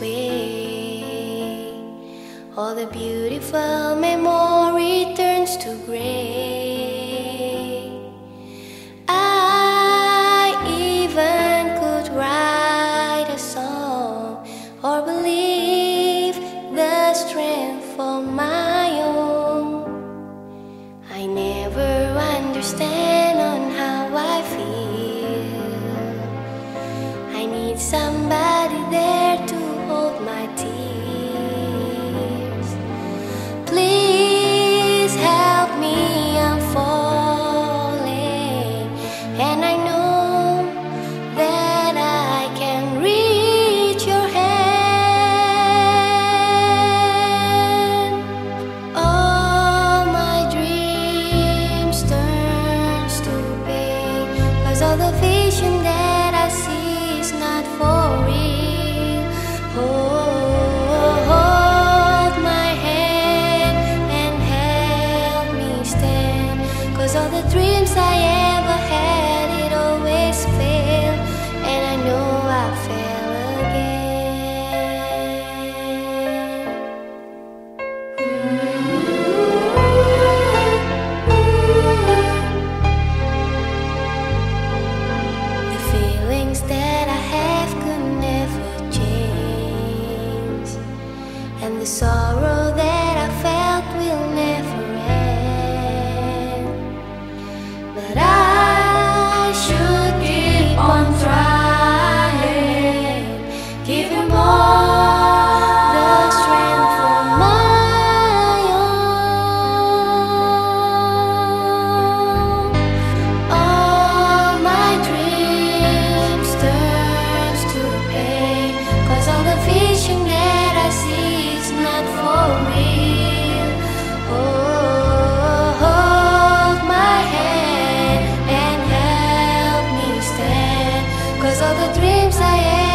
way. All the beautiful memory turns to gray. I even could write a song or believe the strength for my. the sorrow. All the dreams I had.